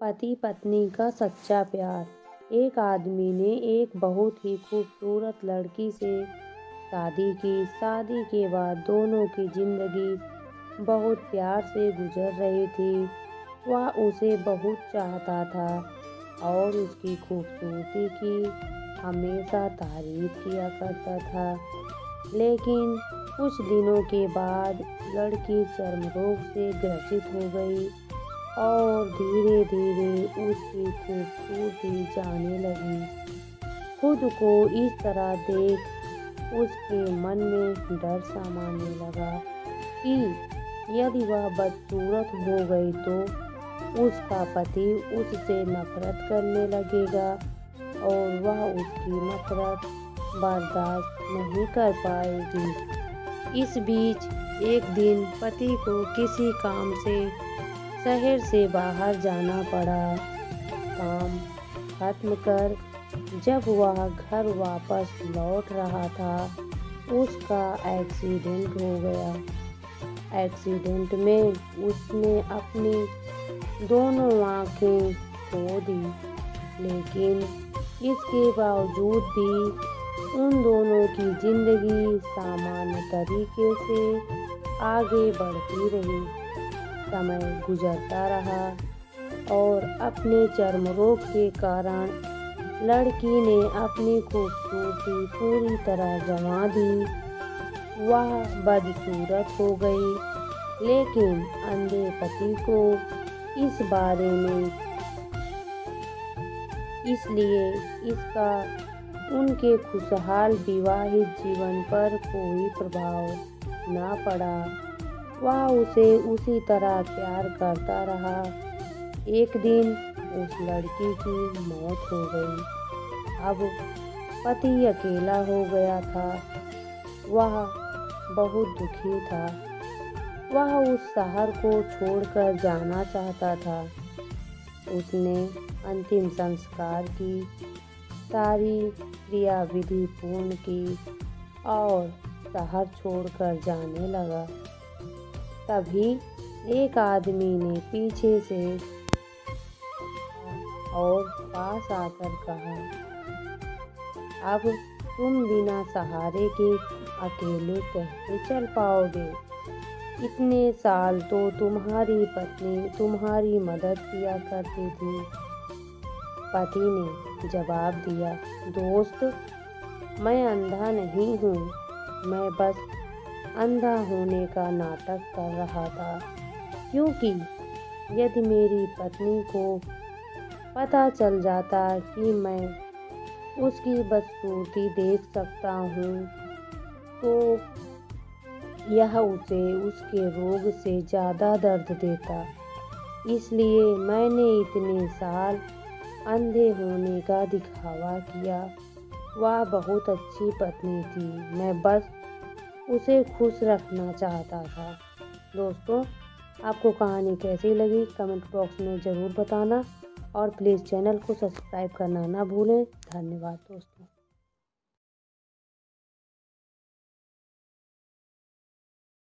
पति पत्नी का सच्चा प्यार। एक आदमी ने एक बहुत ही खूबसूरत लड़की से शादी की। शादी के बाद दोनों की ज़िंदगी बहुत प्यार से गुजर रही थी। वह उसे बहुत चाहता था और उसकी खूबसूरती की हमेशा तारीफ़ किया करता था। लेकिन कुछ दिनों के बाद लड़की चर्म रोग से ग्रसित हो गई। और धीरे धीरे उसकी खूबसूरती जाने लगी। खुद को इस तरह देख उसके मन में डर सामाने लगा कि यदि वह बदसूरत हो गई तो उसका पति उससे नफरत करने लगेगा और वह उसकी नफरत बर्दाश्त नहीं कर पाएगी। इस बीच एक दिन पति को किसी काम से शहर से बाहर जाना पड़ा। काम खत्म कर जब वह घर वापस लौट रहा था, उसका एक्सीडेंट हो गया। एक्सीडेंट में उसने अपनी दोनों आँखें खो दी, लेकिन इसके बावजूद भी उन दोनों की ज़िंदगी सामान्य तरीके से आगे बढ़ती रही। समय गुजरता रहा और अपने चर्म रोग के कारण लड़की ने अपनी खूबसूरती पूरी तरह जमा दी। वह बदसूरत हो गई, लेकिन अंधे पति को इस बारे में इसलिए इसका उनके खुशहाल विवाहित जीवन पर कोई प्रभाव ना पड़ा। वह उसे उसी तरह प्यार करता रहा। एक दिन उस लड़की की मौत हो गई। अब पति अकेला हो गया था। वह बहुत दुखी था। वह उस शहर को छोड़कर जाना चाहता था। उसने अंतिम संस्कार की, सारी क्रियाविधि पूर्ण की और शहर छोड़कर जाने लगा। तभी एक आदमी ने पीछे से और पास आकर कहा, अब तुम बिना सहारे के अकेले कैसे चल पाओगे? इतने साल तो तुम्हारी पत्नी, तुम्हारी मदद किया करती थी। पति ने जवाब दिया, दोस्त, मैं अंधा नहीं हूँ, मैं बस अंधा होने का नाटक कर रहा था, क्योंकि यदि मेरी पत्नी को पता चल जाता कि मैं उसकी बदसूरती देख सकता हूँ तो यह उसे उसके रोग से ज़्यादा दर्द देता। इसलिए मैंने इतने साल अंधे होने का दिखावा किया। वह, बहुत अच्छी पत्नी थी। मैं बस उसे खुश रखना चाहता था। दोस्तों, आपको कहानी कैसी लगी? कमेंट बॉक्स में ज़रूर बताना और प्लीज़ चैनल को सब्सक्राइब करना ना भूलें। धन्यवाद दोस्तों।